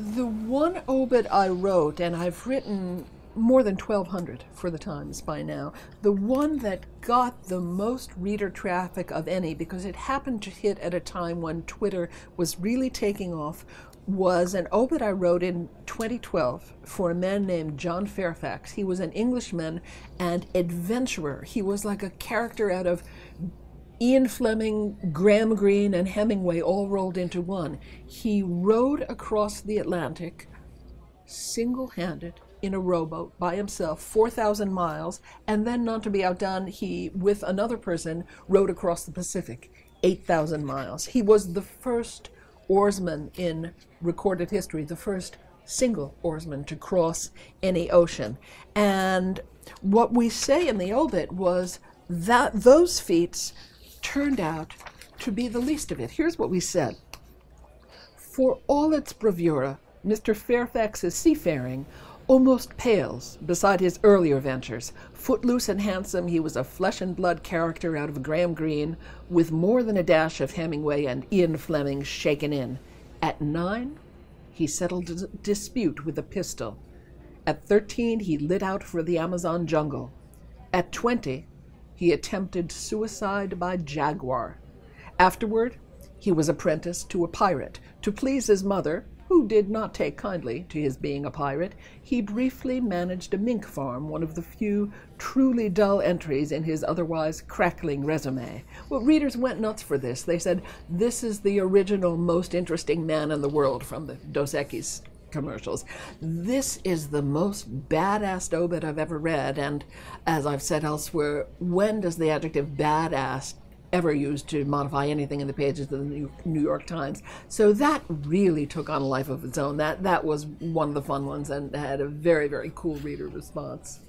The one obit I wrote, and I've written more than 1,200 for the Times by now, the one that got the most reader traffic of any, because it happened to hit at a time when Twitter was really taking off, was an obit I wrote in 2012 for a man named John Fairfax. He was an Englishman and adventurer. He was like a character out of Ian Fleming, Graham Greene, and Hemingway all rolled into one. He rowed across the Atlantic single handed in a rowboat by himself 4,000 miles, and then, not to be outdone, he, with another person, rowed across the Pacific 8,000 miles. He was the first oarsman in recorded history, the first single oarsman to cross any ocean. And what we say in the obit was that those feats turned out to be the least of it. Here's what we said. For all its bravura, Mr. Fairfax's seafaring almost pales beside his earlier ventures. Footloose and handsome, he was a flesh and blood character out of Graham Greene, with more than a dash of Hemingway and Ian Fleming shaken in. At nine, he settled a dispute with a pistol. At thirteen, he lit out for the Amazon jungle. At twenty, he attempted suicide by jaguar. Afterward, he was apprenticed to a pirate. To please his mother, who did not take kindly to his being a pirate, he briefly managed a mink farm, one of the few truly dull entries in his otherwise crackling resume. Well, readers went nuts for this. They said, This is the original, most interesting man in the world from the Dos Equis commercials. This is the most badass obit I've ever read, and as I've said elsewhere, when does the adjective badass ever used to modify anything in the pages of the New York Times? So that really took on a life of its own. That that was one of the fun ones and had a very very cool reader response.